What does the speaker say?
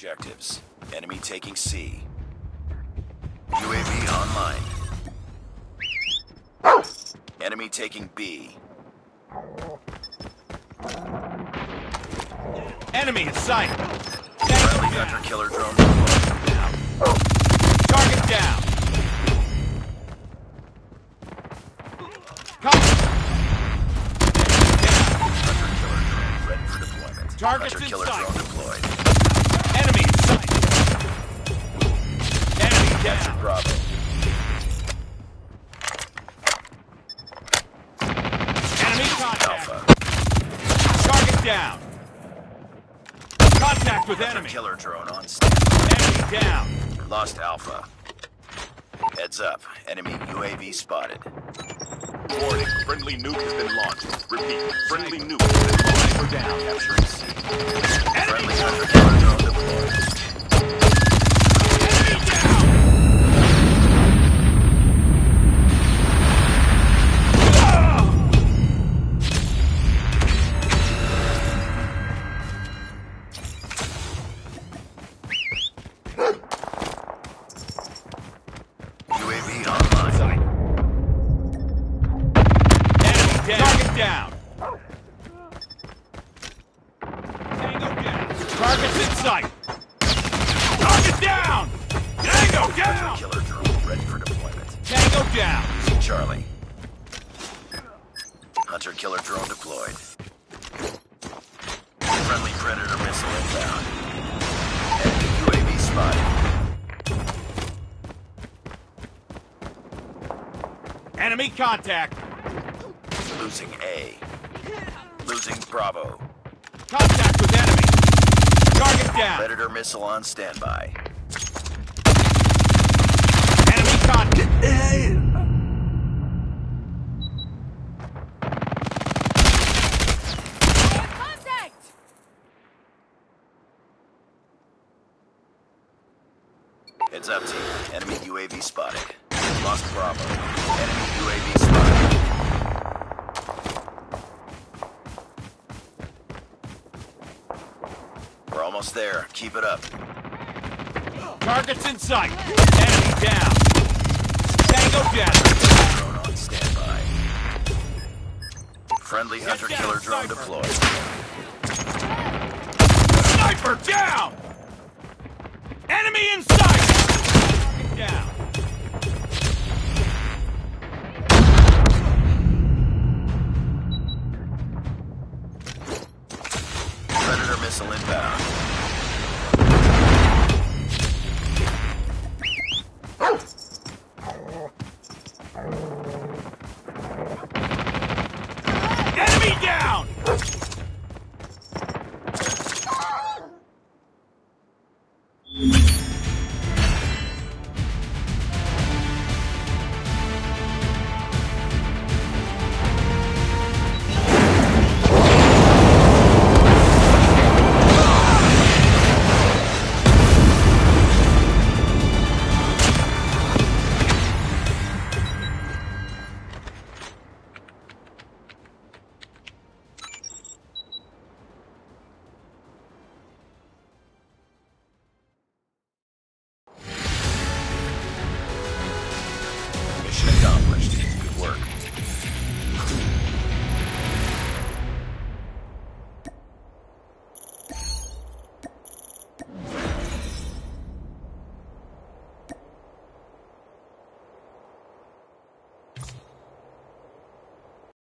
objectives. Enemy taking C. UAV online. Enemy taking B. Enemy in sight. Friendly hunter killer drone deployed. Target down. Come. Hunter killer drone ready for deployment. Targets hunter in killer sight. drone deployed. Down. Contact with enemy. killer drone on stand. Enemy down. Lost Alpha. Heads up. Enemy UAV spotted. Warning, friendly nuke has been launched. Repeat, friendly nuke has been launched. We're down. Capturing C. Enemy Friendly down. hunter killer drone deployed. Down. Tango down. Target's in sight. Target down. Tango down. Killer drone ready for deployment. Tango down. See Charlie. Hunter killer drone deployed. Friendly predator missile inbound. Enemy UAV spotted. Enemy contact. Losing A. Losing Bravo. Contact with enemy. Target down. Predator missile on standby. Enemy contact. Contact! Heads up team. Enemy UAV spotted. Lost Bravo. Enemy UAV spotted. We're almost there. Keep it up. Target's in sight. Enemy down. Tango down. Drone on standby. Friendly hunter-killer drone sniper. deployed. Sniper down. Enemy in sight. Target down.